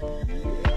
Bye.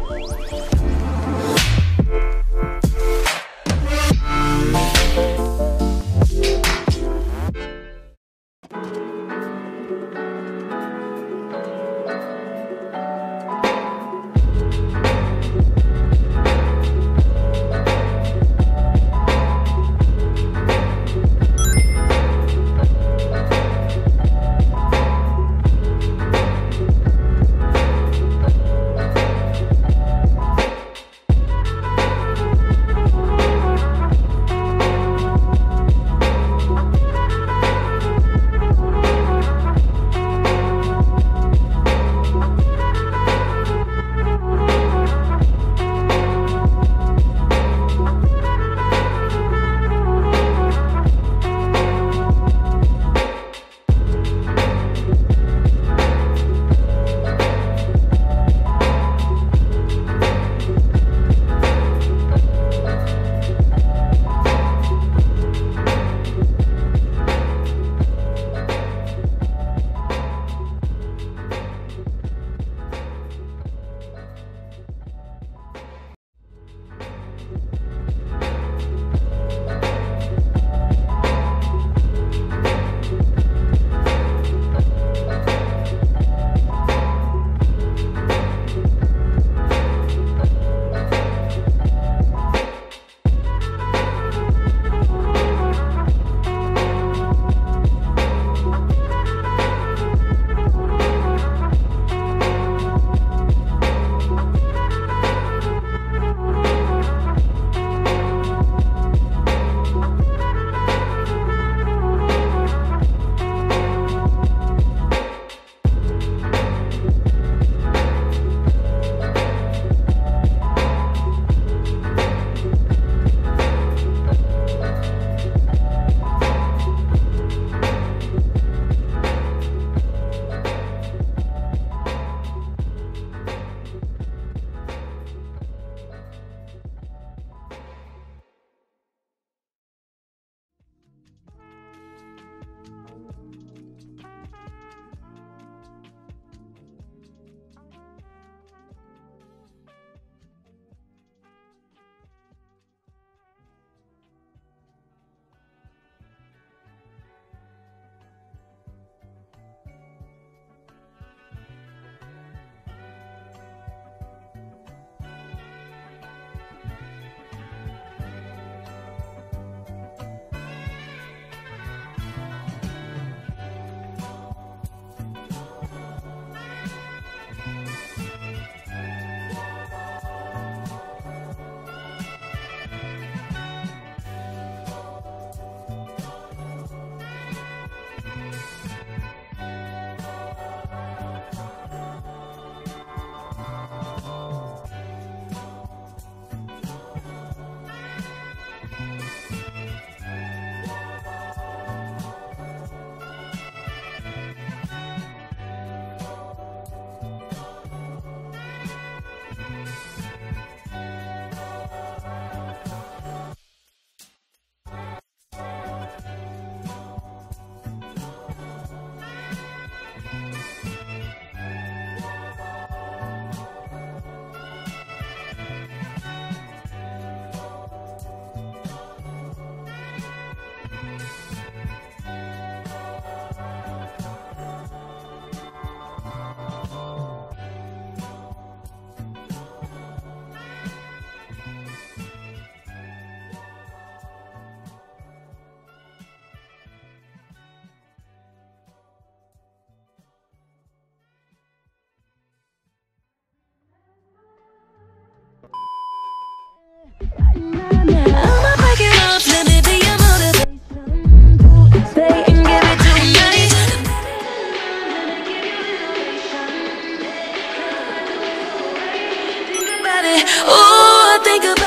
Ooh, I think about